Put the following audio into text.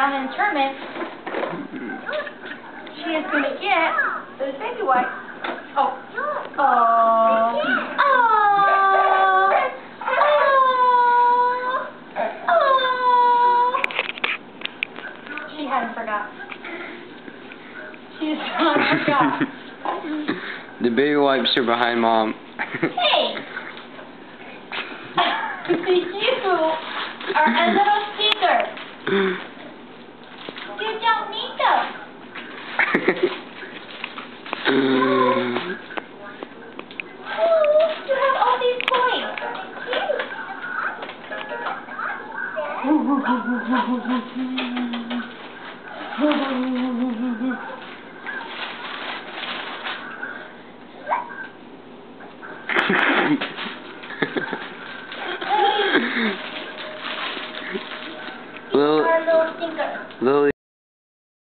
In tournament, she is going to get those baby wipes. Oh. Oh. Oh. Oh. Oh. She hadn't forgot. She has not forgot. the baby wipes are behind mom. Hey! you are a little stinker. Them. You have all these coins. Lily, Our little stinker. Lily.